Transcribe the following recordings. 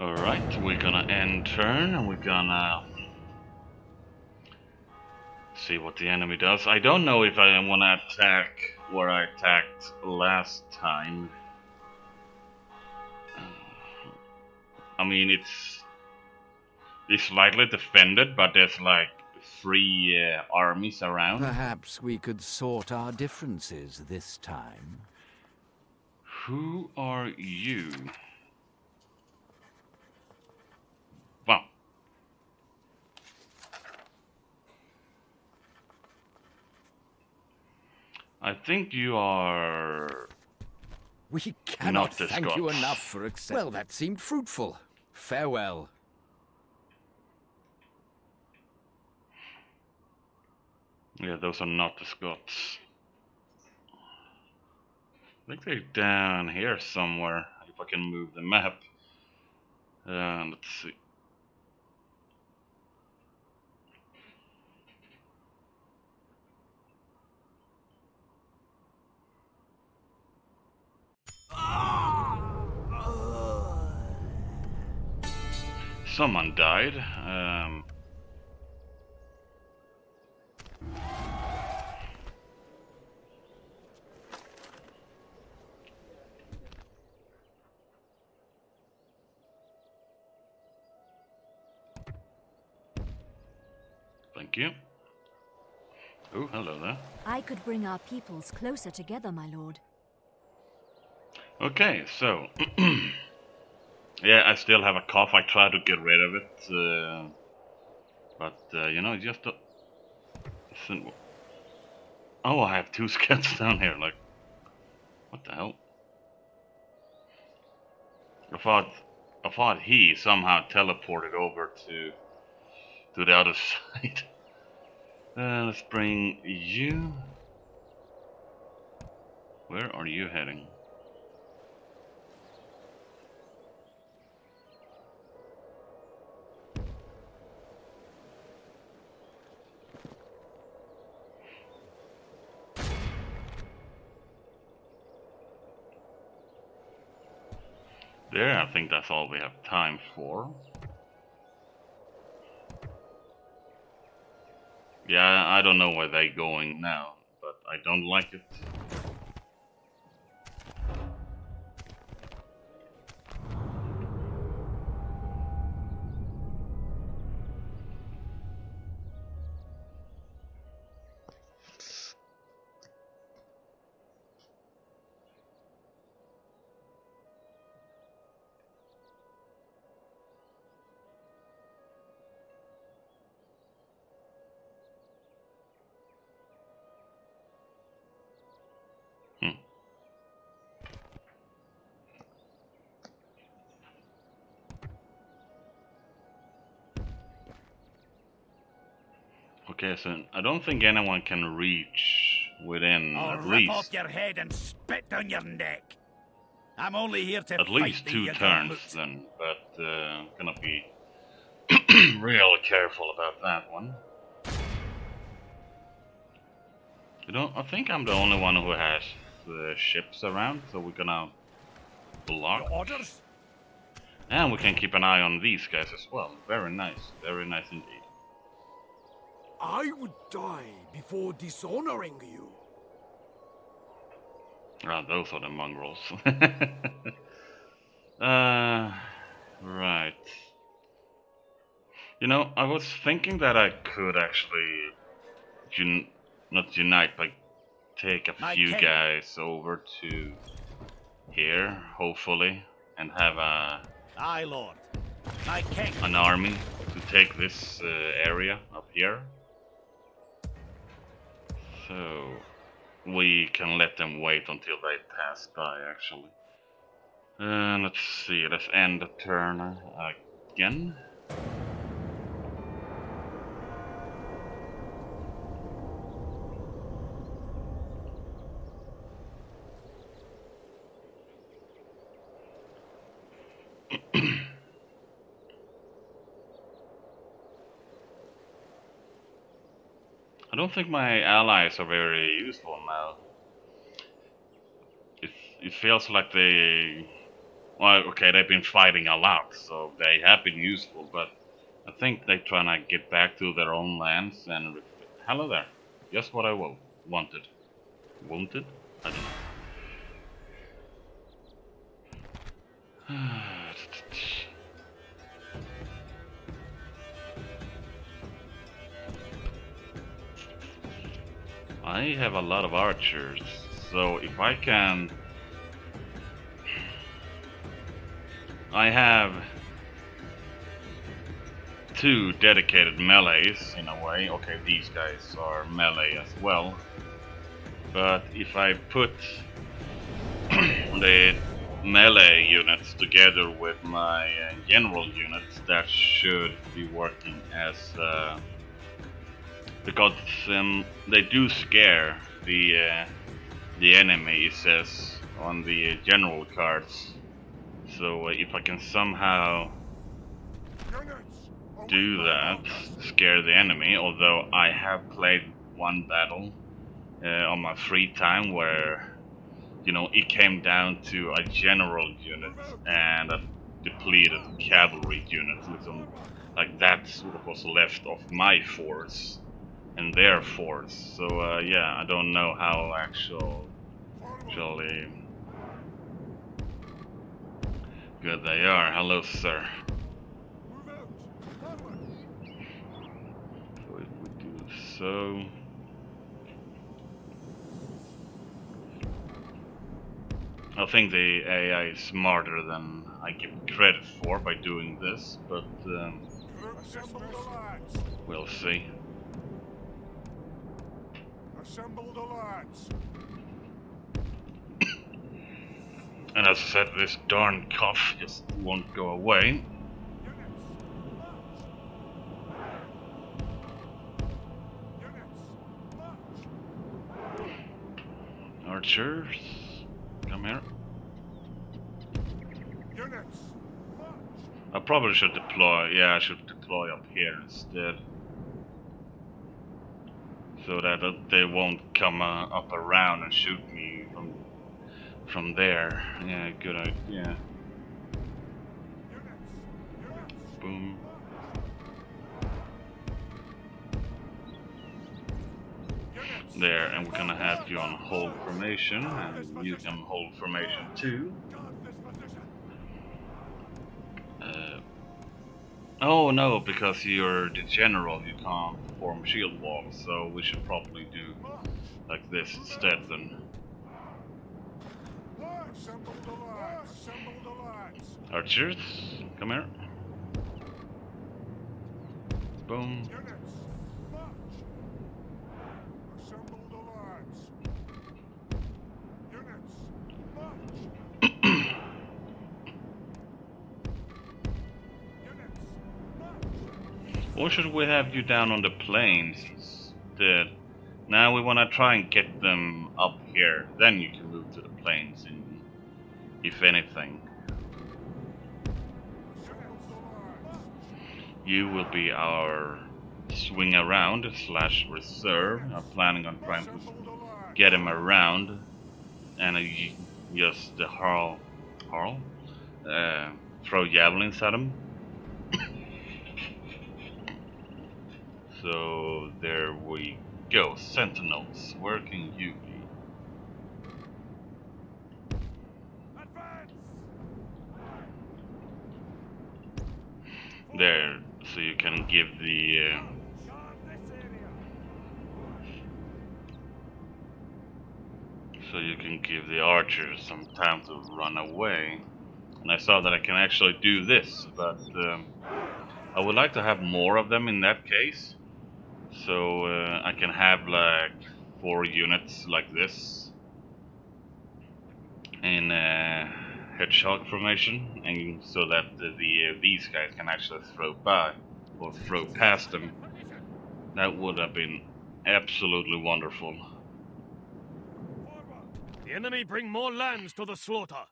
Alright, we're gonna end turn and we're gonna see what the enemy does. I don't know if I want to attack where I attacked last time. I mean, it's it's slightly defended, but there's like three uh, armies around. Perhaps we could sort our differences this time. Who are you? Well. I think you are... We cannot thank you enough for accepting... Well, that seemed fruitful. Farewell. Yeah, those are not the Scots. I think they're down here somewhere, if I can move the map. Uh, let's see. Someone died. Um, thank you. Oh, hello there. I could bring our peoples closer together, my lord. Okay, so yeah, I still have a cough. I try to get rid of it, uh, but uh, you know, just a, oh, I have two Scots down here. Like, what the hell? I thought, I thought he somehow teleported over to to the other side. Uh, let's bring you. Where are you heading? There, I think that's all we have time for. Yeah, I don't know where they're going now, but I don't like it. Okay, so I don't think anyone can reach within I'll at rip off least your head and spit down your neck. I'm only here to at least two turns then, but uh, gonna be real careful about that one. You know, I think I'm the only one who has the ships around, so we're gonna block. Your orders? And we can keep an eye on these guys as well. Very nice, very nice indeed. I would die before dishonoring you. Ah, those are the mongrels. uh, right. You know, I was thinking that I could actually, un not unite, but take a My few king. guys over to here, hopefully, and have a Aye, lord. My king. an army to take this uh, area up here. So we can let them wait until they pass by, actually. Uh, let's see, let's end the turn again. Don't think my allies are very useful now. It, it feels like they Well, okay, they've been fighting a lot, so they have been useful, but I think they're trying to get back to their own lands and... Hello there. Just what I wa- wanted. Wanted? I don't know. I have a lot of archers, so if I can... I have two dedicated melees in a way. Okay, these guys are melee as well. But if I put the melee units together with my uh, general units, that should be working as uh, because um, they do scare the uh, the enemy. It says on the general cards. So uh, if I can somehow do that, scare the enemy, although I have played one battle uh, on my free time where, you know, it came down to a general unit and a depleted cavalry unit, like that sort of was left of my force and their force. So uh, yeah, I don't know how actual, actually good they are. Hello, sir. So if we do so. I think the AI is smarter than I give credit for by doing this, but um, we'll see. Assemble the lads. And as I said, this darn cough just won't go away. Archers, come here. Units. I probably should deploy, yeah, I should deploy up here instead. So that they won't come uh, up around and shoot me from from there. Yeah, good idea. Boom. There, and we're gonna have you on hold formation, and you can hold formation too. Oh no, because you're the general, you can't form shield walls, so we should probably do like this instead then. Archers, come here. Boom. Units. March. Assemble the lads. Units. March. Units. March. Or should we have you down on the plains instead? Now we want to try and get them up here. Then you can move to the plains, in, if anything. You will be our swing around slash reserve. I'm planning on trying to get him around and uh, just the hurl, hurl, uh, throw javelins at him. So there we go. Sentinels, where can you be? Advance. There, so you can give the. Uh, Guard this area. so you can give the archers some time to run away. And I saw that I can actually do this, but um, I would like to have more of them in that case. So uh, I can have like four units like this in uh, hedgehog formation, and so that the, the uh, these guys can actually throw by or throw past them. That would have been absolutely wonderful. The enemy bring more lambs to the slaughter.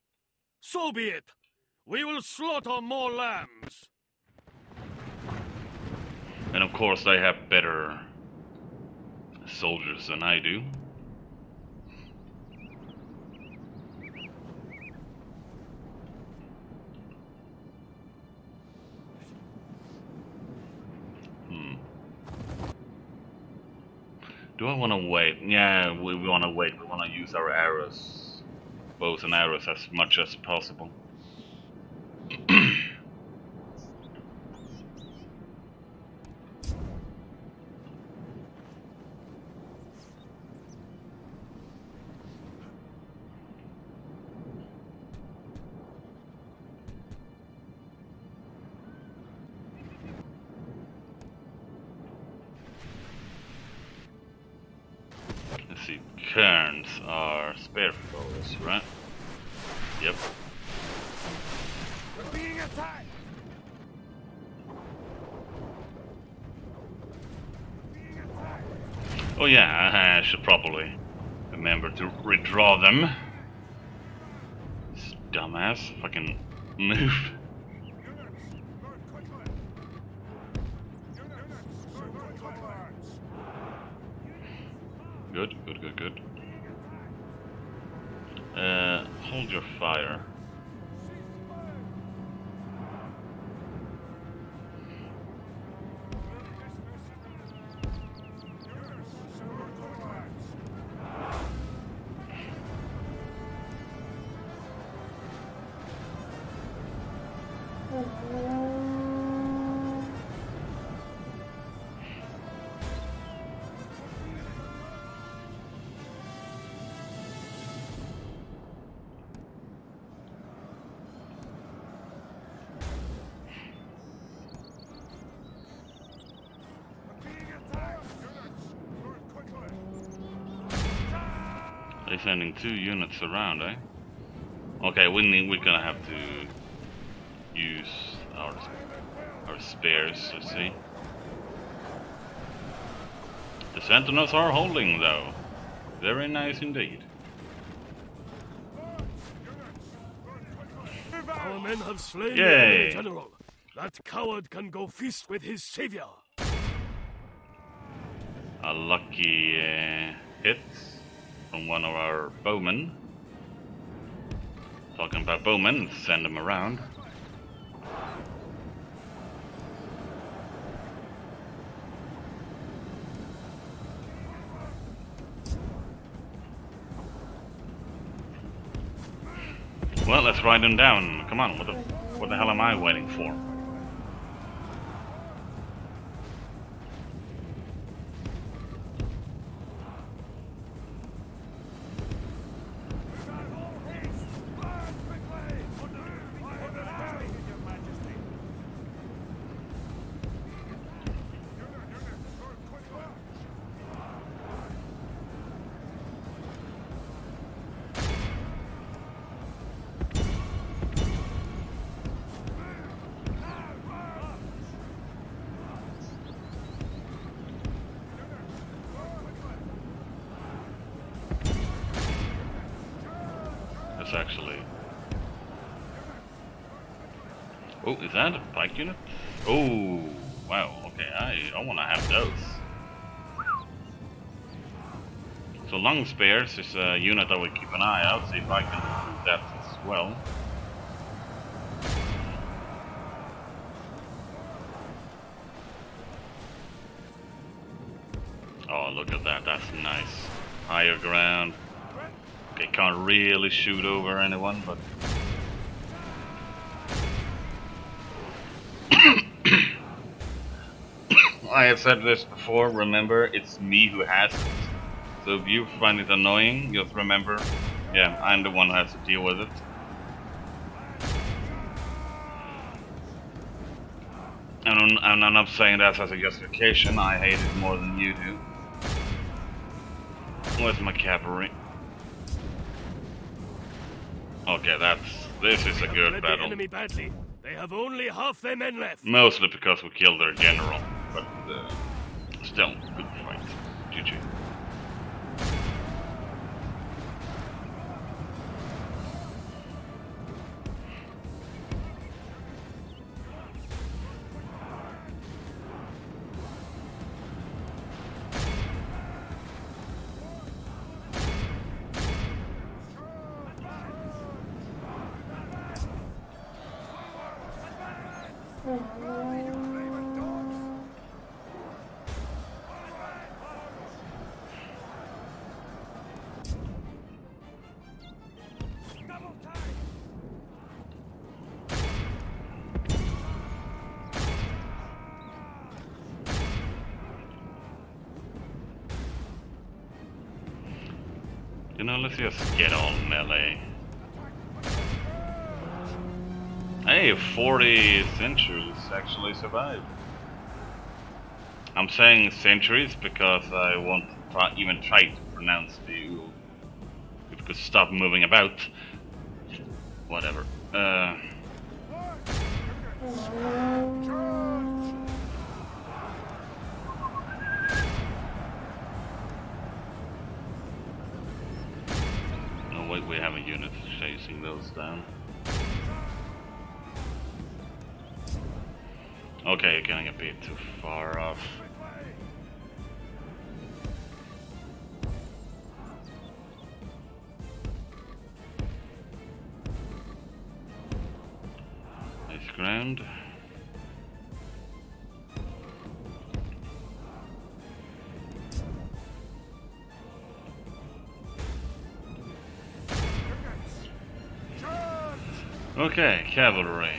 So be it. We will slaughter more lambs. And of course they have better soldiers than I do. Hmm. Do I want to wait? Yeah, we, we want to wait. We want to use our arrows, bows and arrows as much as possible. See, kerns are spear throwers, right? Yep. We're being attacked! Being attacked! Oh yeah, I should probably remember to redraw them. This dumbass fucking move They're sending two units around, eh? Okay, we need, we're gonna have to use our our spares. Let's see. The sentinels are holding, though. Very nice indeed. Our men have slain Yay. the general. That coward can go feast with his savior. A lucky uh, hit from one of our bowmen. Talking about bowmen, send them around. Well, let's ride them down. Come on, what the, what the hell am I waiting for? That's actually. Oh, is that a pike unit? Oh, wow. Okay, I I want to have those. So long spears is a unit that we keep an eye out. See if I can do that as well. Oh, look at that. That's nice. Higher ground. Okay, can't really shoot over anyone, but I have said this before, remember, it's me who has it. So if you find it annoying, just remember, yeah, I'm the one who has to deal with it. And I'm, I'm not saying that as a justification, I hate it more than you do. Where's my cavalry? Okay, that's, this is a good battle. enemy badly. They have only half their men left. Mostly because we killed their general, but uh, still, good fight. GG. Let's just get on melee. Hey, 40 centuries actually survived. I'm saying centuries because I won't try, even try to pronounce the U. If could stop moving about. Whatever. Uh, unit chasing those down. Okay, you're getting a bit too far off. Nice ground. Okay, cavalry.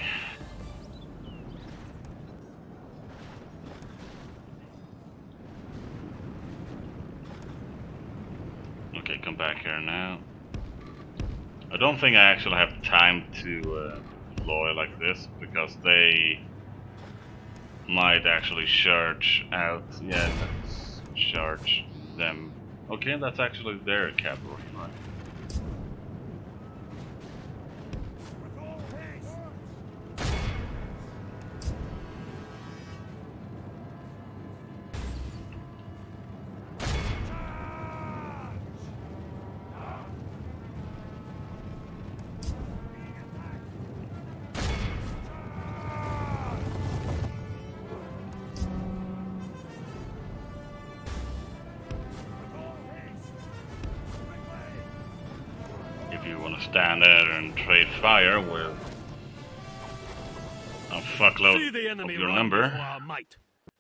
Okay, come back here now. I don't think I actually have time to uh, deploy like this because they might actually charge out. Yeah, charge them. Okay, that's actually their cavalry, right? Fire with a fuckload See the of enemy your number. our might.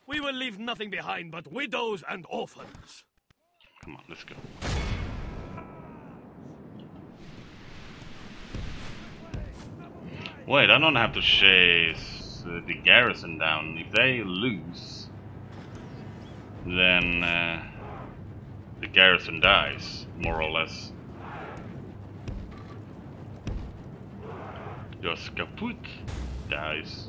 We will leave nothing behind but widows and orphans. Come on, let's go. Wait, I don't have to chase uh, the garrison down. If they lose, then uh, the garrison dies, more or less. Just kaput dies.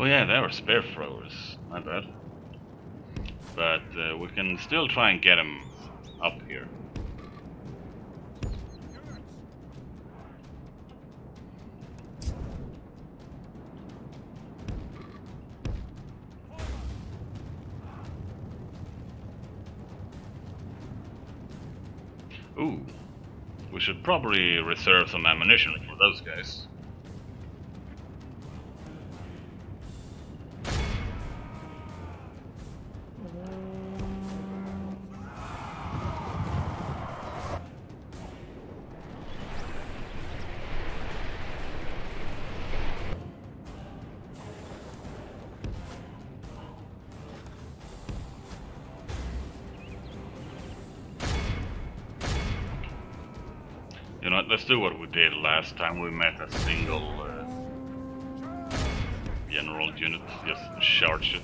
Oh yeah, they were spear throwers. My bad. But uh, we can still try and get them up here. Ooh. We should probably reserve some ammunition for those guys. Last time we met a single uh, general unit, just charged it.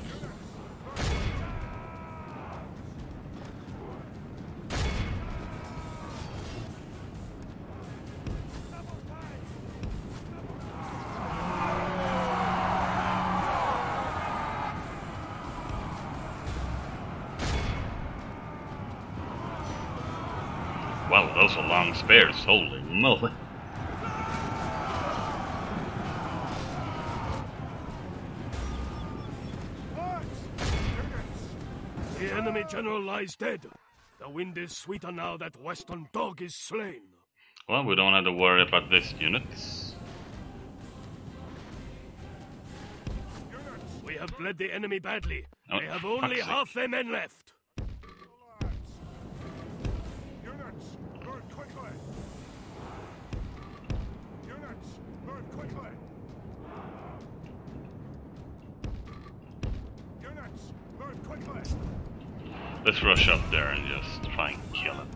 Well, those are long spears, holy moly. Lies dead. The wind is sweeter now that western dog is slain. Well, we don't have to worry about this unit. units, We have bled the enemy badly. Oh, they have fuck's only sake. half their men left. Lads. Units, move quickly. Let's rush up there and just try and kill it.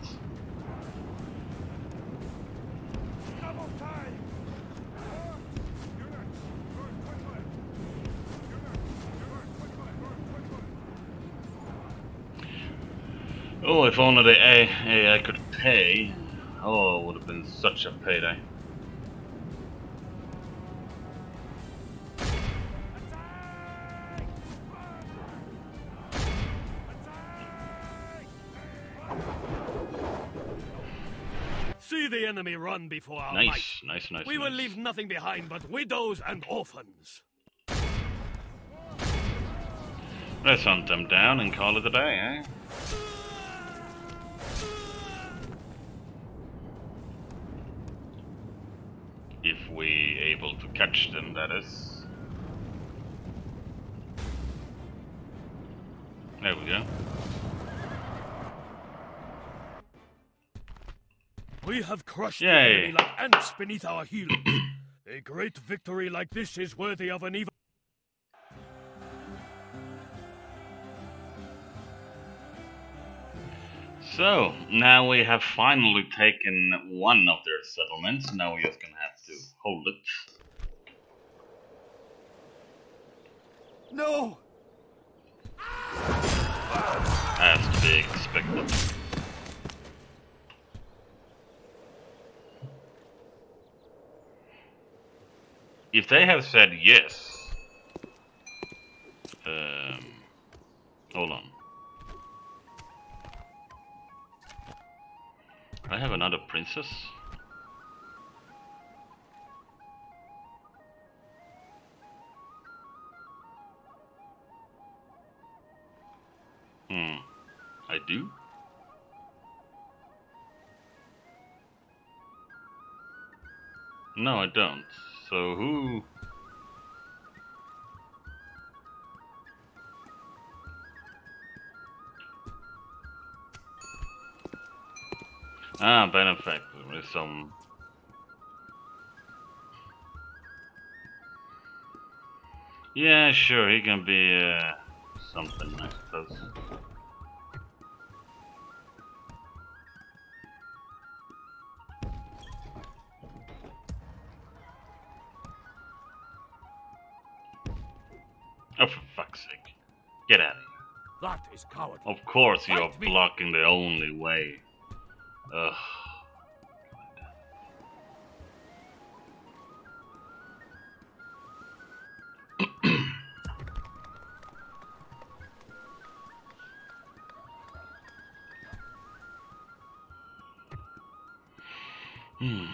Oh, if only the AI could pay. Oh, it would have been such a payday. Enemy run before our Nice, might. nice, nice. We will nice. leave nothing behind but widows and orphans. Let's hunt them down and call it a day, eh? If we able to catch them, that is. There we go. We have crushed Yay. the enemy like ants beneath our heels. A great victory like this is worthy of an even. So, now we have finally taken one of their settlements. Now we're just gonna have to hold it. No! As to be expected. If they have said yes... Um, hold on. I have another princess. Hmm. I do? No, I don't. So who... Ah, benefactor with some... Yeah, sure, he can be, uh, something, I suppose. Get out of here. That is cowardly. Of course you're me. blocking the only way. Ugh. hmm.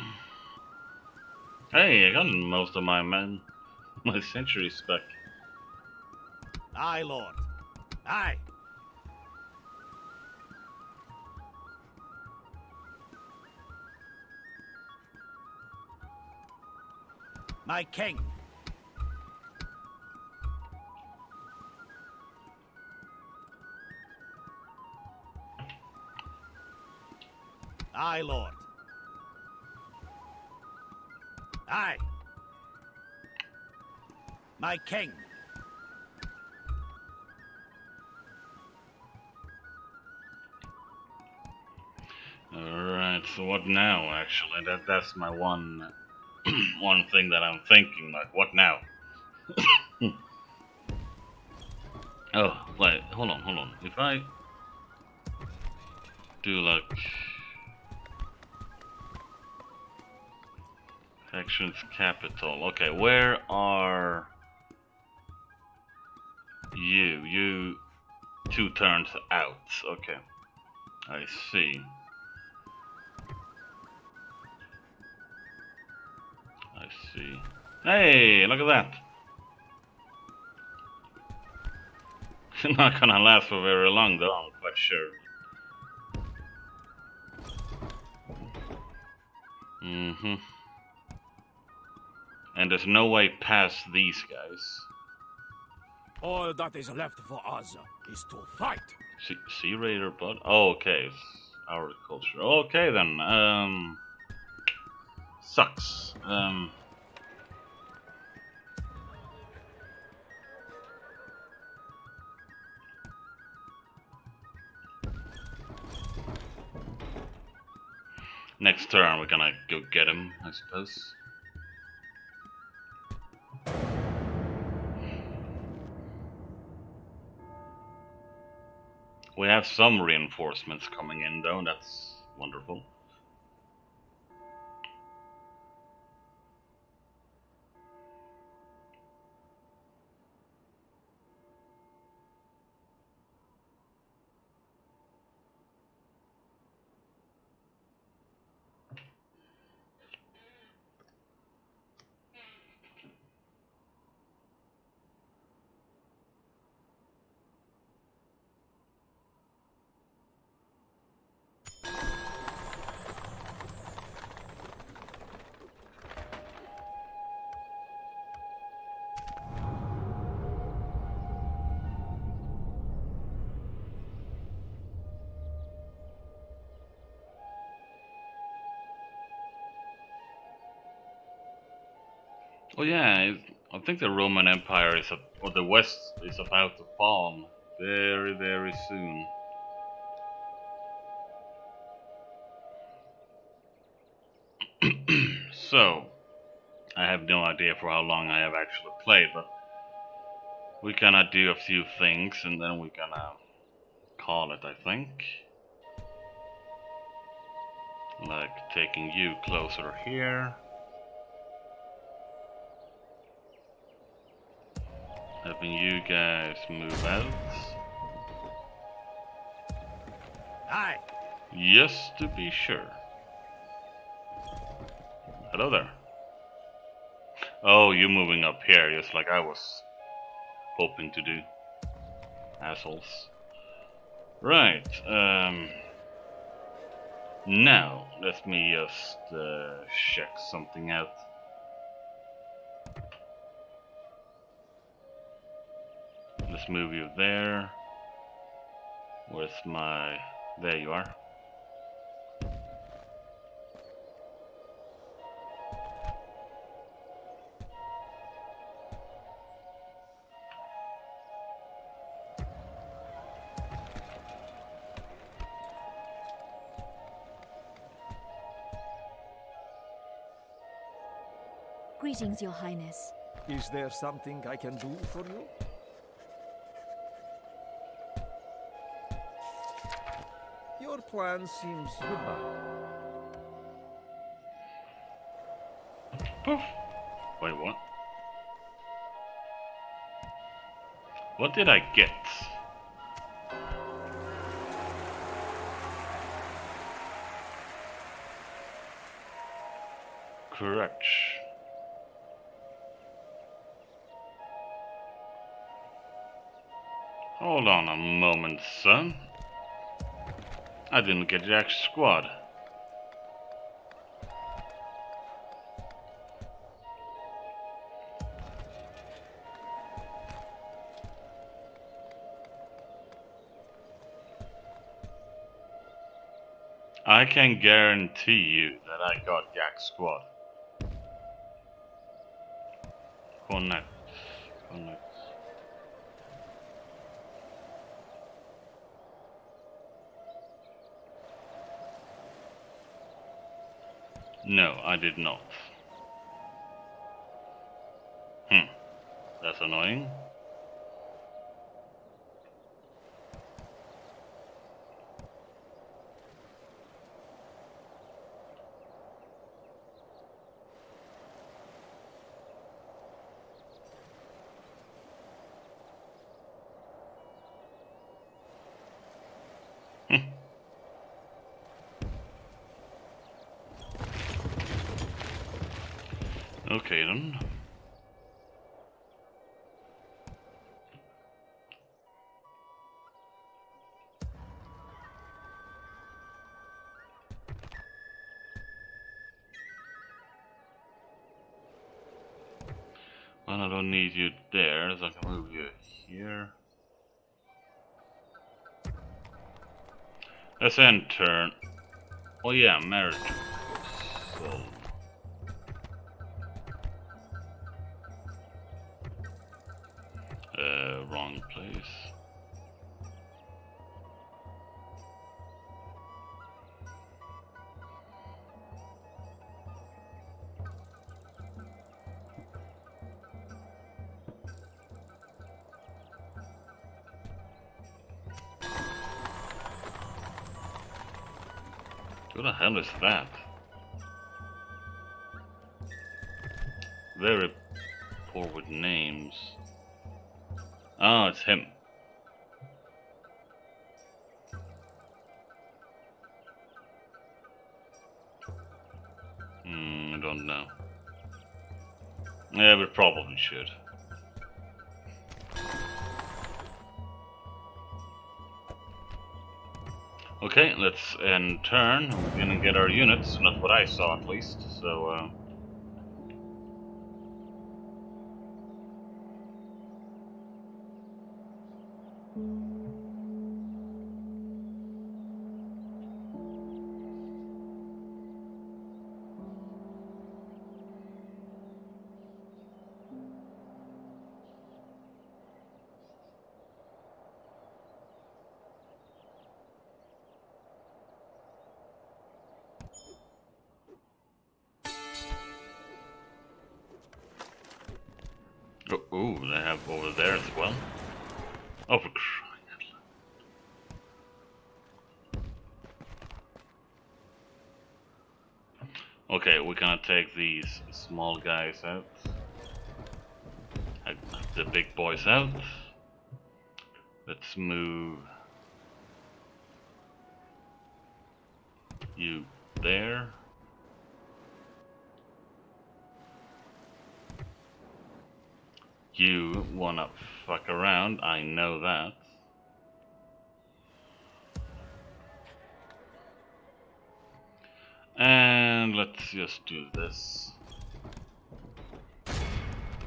Hey, I got most of my men, my centuries back. Aye, Lord. Aye. My king. Aye, Lord. Aye. My king. What now actually? That that's my one one thing that I'm thinking, like what now? oh, wait, hold on, hold on. If I do like Factions capital. Okay, where are you? You two turns out. Okay. I see. Hey, look at that. It's Not gonna last for very long though, I'm quite sure. Mm-hmm. And there's no way past these guys. All that is left for us is to fight. Sea, sea Raider blood? Oh, okay. It's culture. Okay then. Um, sucks. Um, next turn we're gonna go get him, I suppose. We have some reinforcements coming in though, that's wonderful. Oh yeah, I think the Roman Empire is, or the West is about to fall very, very soon. so, I have no idea for how long I have actually played, but we're gonna do a few things and then we're gonna call it, I think. Like taking you closer here. Having you guys move out. Aye. Yes, to be sure. Hello there. Oh, you moving up here, just like I was hoping to do. Assholes. Right, um... Now, let me just uh, check something out. Let's move you there. with my... There you are. Greetings, Your Highness. Is there something I can do for you? Plan seems goodbye. Poof. Wait, what? What did I get? Correct. Hold on a moment, son. I didn't get Jack's squad. I can guarantee you that I got Jack's squad. Connect. No, I did not. Hmm. That's annoying. Okay then. Well, I don't need you there, so I can move you here. Let's end turn. Oh yeah, marriage. Who the hell is that? Very poor with names. Oh, it's him. Hmm, I don't know. Yeah, we probably should. Okay, let's end turn. We're gonna get our units, not what I saw at least, so uh Oh, ooh, they have over there as well. Oh, for crying out loud. Okay, we're gonna take these small guys out. The big boys out. Let's move you there. You wanna fuck around, I know that. And let's just do this.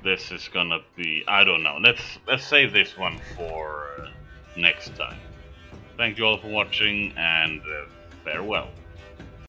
This is gonna be, I don't know, let's, let's save this one for uh, next time. Thank you all for watching and uh, farewell.